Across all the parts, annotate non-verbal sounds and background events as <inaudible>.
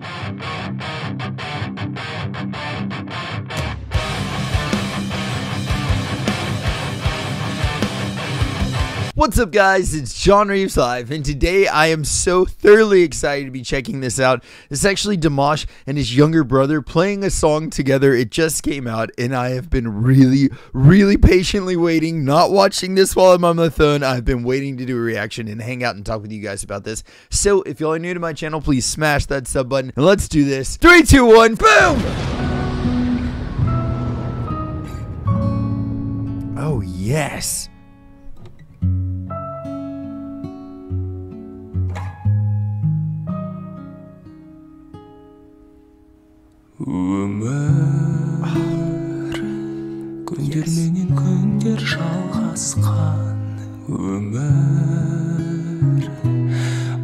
thank you What's up guys, it's John Reaves Live, and today I am so thoroughly excited to be checking this out. It's actually Dimash and his younger brother playing a song together. It just came out, and I have been really, really patiently waiting, not watching this while I'm on my phone. I've been waiting to do a reaction and hang out and talk with you guys about this. So if y'all are new to my channel, please smash that sub button, and let's do this. Three, two, one, boom! Oh yes! Өмір. Күндер менен күндер жалғасқан өмір.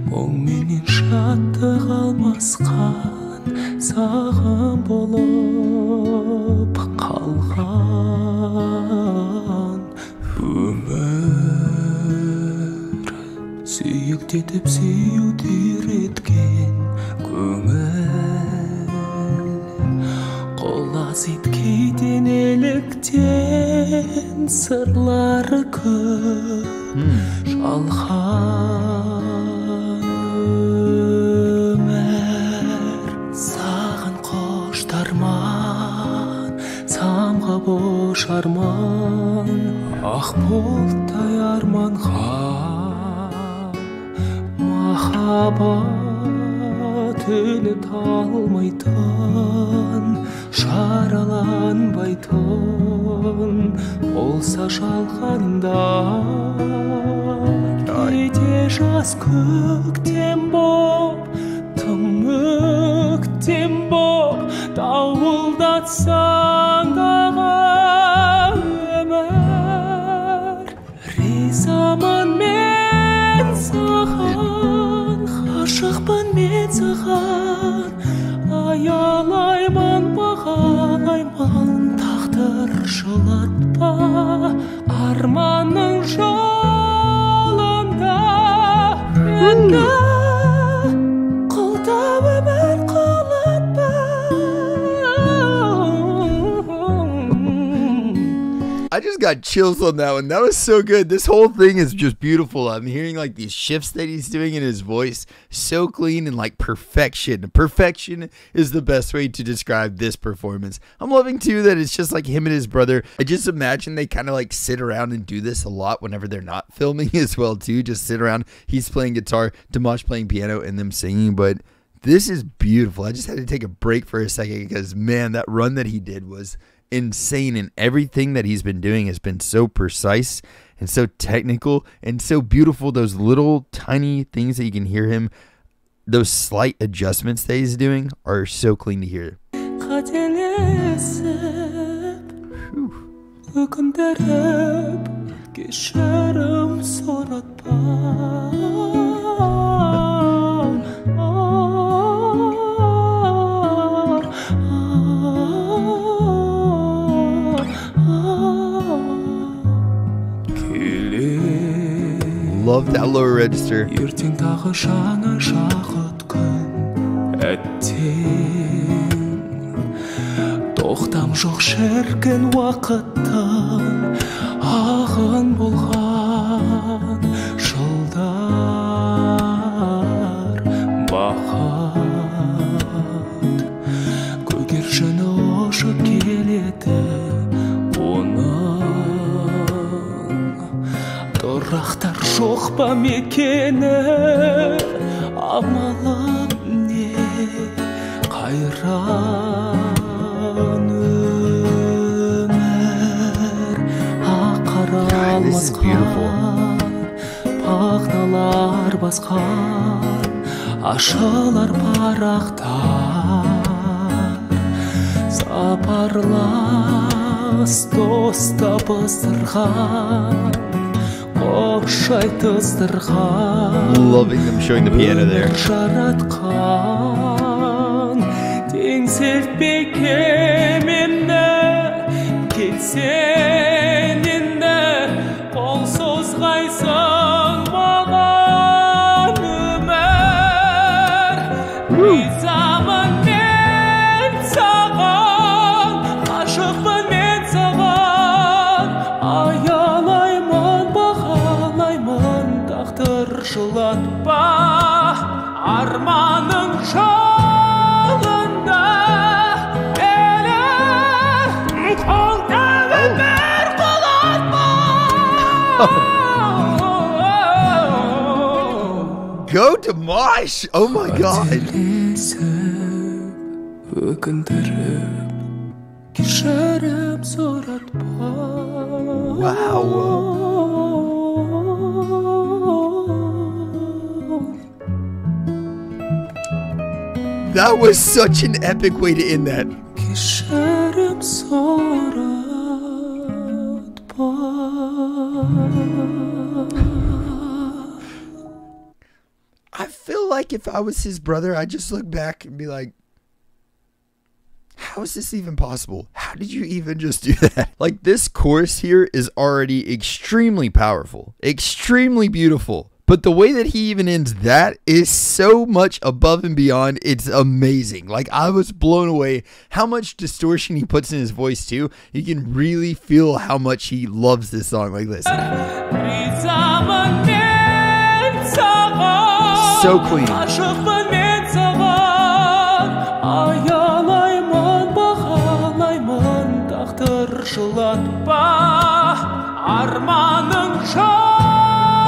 Мұң менен шаттық алмасқан саған болып қалған өмір. Сүйіктетіп сүюді кейде неліктен сырлары көп жалған өмір саған құштарман самғап ұшарман ақ бұлттай арманға махаббат тілі талмайтын шараланбайтын болса шалқанда кейде жас көктем боп, тым өктем боп дауылдатса асыған аялаймын бағалаймын тағдыр жылатпа арманың I just got chills on that one. That was so good. This whole thing is just beautiful. I'm hearing like these shifts that he's doing in his voice. So clean and like perfection. Perfection is the best way to describe this performance. I'm loving too that it's just like him and his brother. I just imagine they kind of like sit around and do this a lot whenever they're not filming <laughs> as well too. Just sit around. He's playing guitar, Dimash playing piano, and them singing. But this is beautiful. I just had to take a break for a second because man, that run that he did was insane and everything that he's been doing has been so precise and so technical and so beautiful. Those little tiny things that you can hear him those slight adjustments that he's doing are so clean to hear. Whew. Register ертең тағы жаңа шақыт күн әттең. Тоқтам жоқ шіркін уақыттың жоқ па мекені амалым не қайран өмір ақара this is beautiful. пахналар басқан ашылар парақтар сапарлас дос табыстырған loving them showing the piano there <laughs> Go to Mosh! Oh my god! Wow. That was such an epic way to end that. Like if I was his brother, I'd just look back and be like, how is this even possible? How did you even just do <laughs> that? Like, this chorus here is already extremely powerful, extremely beautiful. But the way that he even ends that is so much above and beyond. It's amazing. Like, I was blown away how much distortion he puts in his voice, too. You can really feel how much he loves this song like this so clean.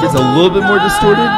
Gets a little bit more distorted.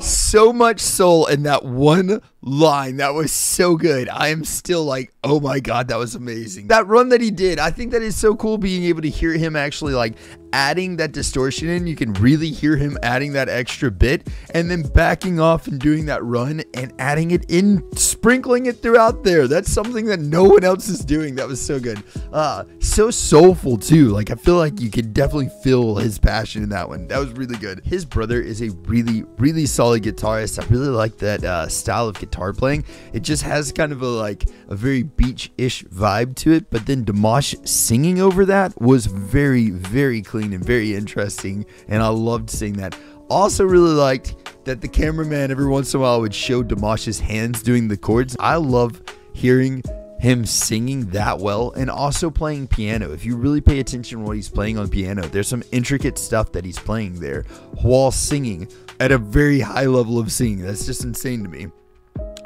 <laughs> so much soul in that one line. That was so good. I am still like, oh my God, that was amazing. That run that he did, I think that is so cool being able to hear him actually like adding that distortion in. You can really hear him adding that extra bit and then backing off and doing that run and adding it in, sprinkling it throughout there. That's something that no one else is doing. That was so good. Uh, so soulful too. Like I feel like you could definitely feel his passion in that one. That was really good. His brother is a really, really solid guitarist. I really like that uh, style of guitar playing. It just has kind of a like a very beach-ish vibe to it. But then Dimash singing over that was very, very clean and very interesting. And I loved seeing that. Also, really liked that the cameraman every once in a while would show Dimash's hands doing the chords. I love hearing him singing that well and also playing piano. If you really pay attention to what he's playing on piano, there's some intricate stuff that he's playing there while singing at a very high level of singing. That's just insane to me.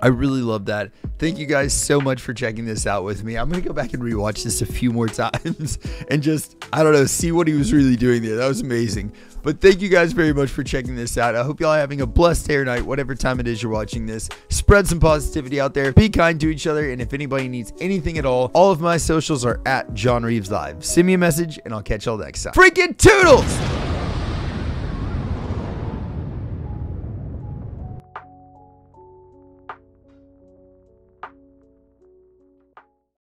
I really love that. Thank you guys so much for checking this out with me. I'm going to go back and rewatch this a few more <laughs> times and just, I don't know, see what he was really doing there. That was amazing. But thank you guys very much for checking this out. I hope y'all are having a blessed day or night, whatever time it is you're watching this. Spread some positivity out there. Be kind to each other. And if anybody needs anything at all, all of my socials are at John Reaves Live. Send me a message and I'll catch y'all next time. Freaking toodles!